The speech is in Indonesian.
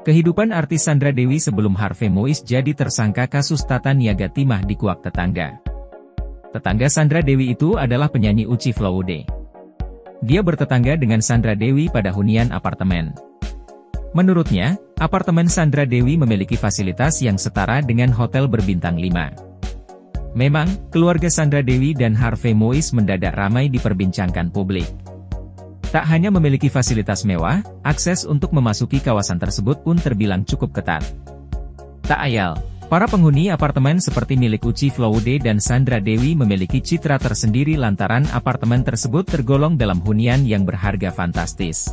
Kehidupan artis Sandra Dewi sebelum Harvey Mois jadi tersangka kasus tata niaga timah di kuak tetangga. Tetangga Sandra Dewi itu adalah penyanyi Uci Flaude. Dia bertetangga dengan Sandra Dewi pada hunian apartemen. Menurutnya, apartemen Sandra Dewi memiliki fasilitas yang setara dengan hotel berbintang 5. Memang, keluarga Sandra Dewi dan Harvey Mois mendadak ramai diperbincangkan publik. Tak hanya memiliki fasilitas mewah, akses untuk memasuki kawasan tersebut pun terbilang cukup ketat. Tak ayal, para penghuni apartemen seperti milik Uci Flaude dan Sandra Dewi memiliki citra tersendiri lantaran apartemen tersebut tergolong dalam hunian yang berharga fantastis.